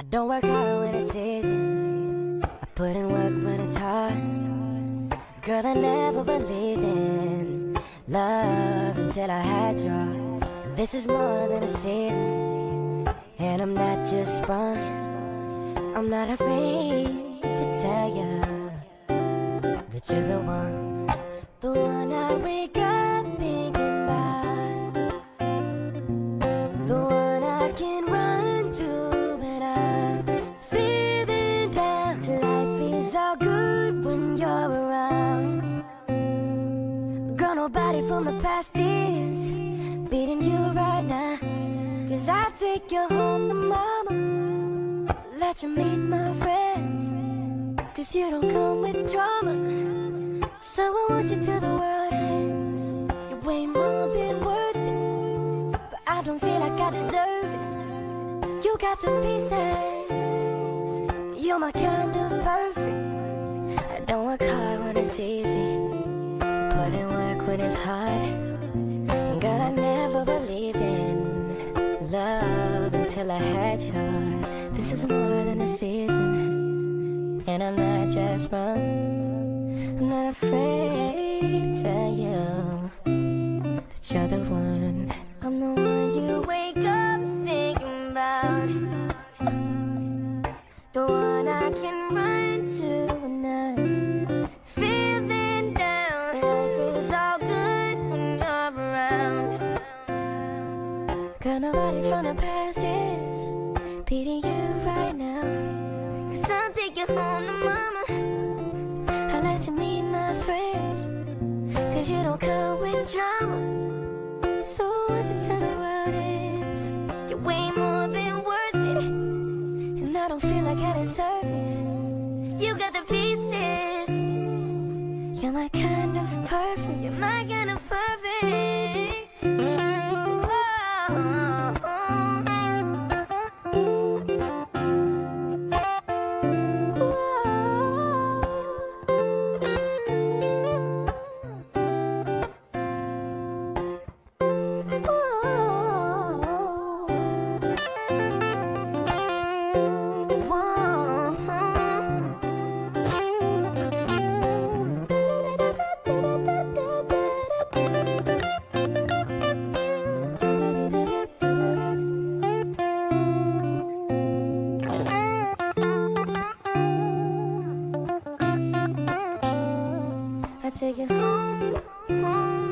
I don't work hard when it's easy. I put in work when it's hard. Girl, I never believed in love until I had yours. This is more than a season, and I'm not just sprung. I'm not afraid to tell you that you're the one, the one I wake up Girl, nobody from the past is beating you right now. Cause I take you home to mama, let you meet my friends. Cause you don't come with drama. So I want you till the world ends. You're way more than worth it. But I don't feel like I deserve it. You got the pieces. You're my kind of perfect. I don't work hard when it's easy. Put in work when it's hard. And girl, I never believed in love until I had yours. This is more than a season. And I'm not just wrong. I'm not afraid to you Girl, nobody from the past is beating you right now. Cause I'll take you home to mama. I'll let you meet my friends. Cause you don't come with drama. So what you tell the world is you're way more than worth it. And I don't feel like I deserve it. You got the pieces. You're my kind of perfect. You're my kind Take it home, home.